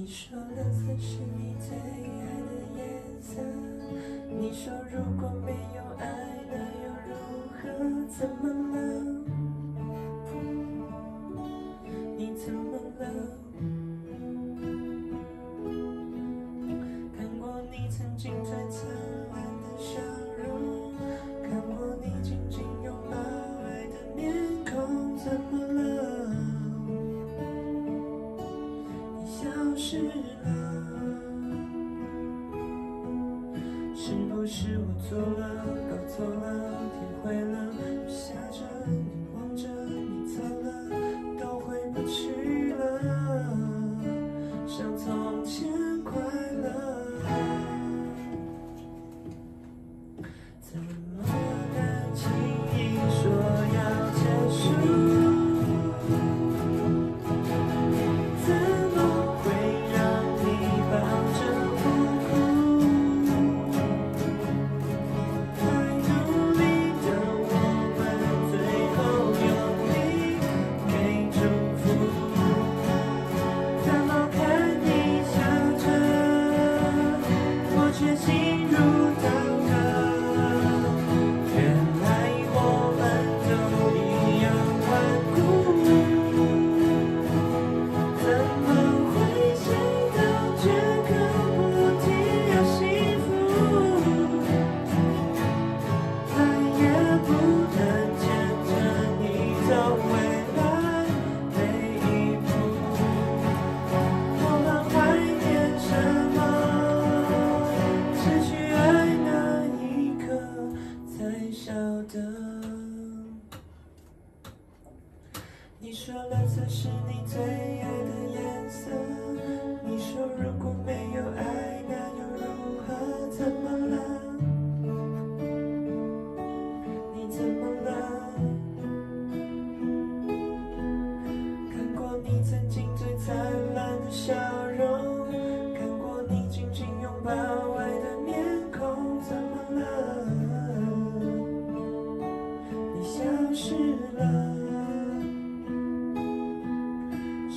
你说蓝色是你最爱的颜色你说如果没有爱那又如何怎么了？你怎么了？看过你曾经最灿烂的笑容看过你紧紧拥抱爱的面孔怎么是了是不是我错了搞错了天灰了？未来每一步我们怀念什么失去爱那一刻才晓得你说蓝色是你最爱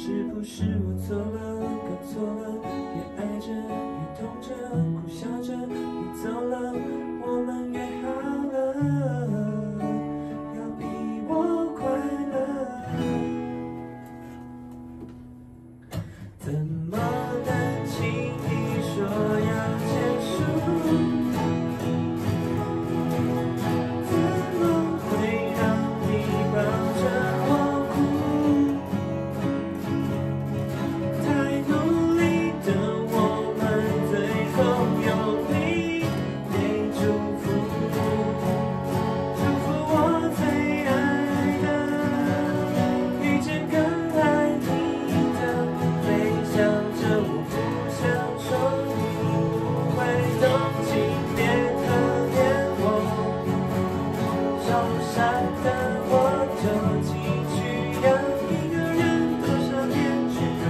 是不是我错了搞错了？越爱着越痛着苦笑着你走了。但我究竟需要一个人多少天之等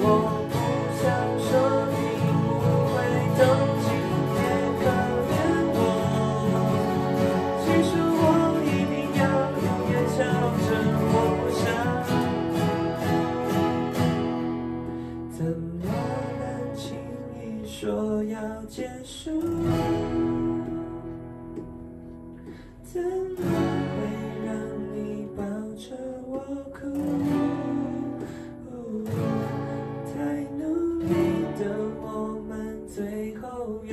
我不想说你不会懂请别可怜我其实我一定要永远笑着我不想怎么能轻易说要结束怎么会让你抱着我哭？太努力的我们最后用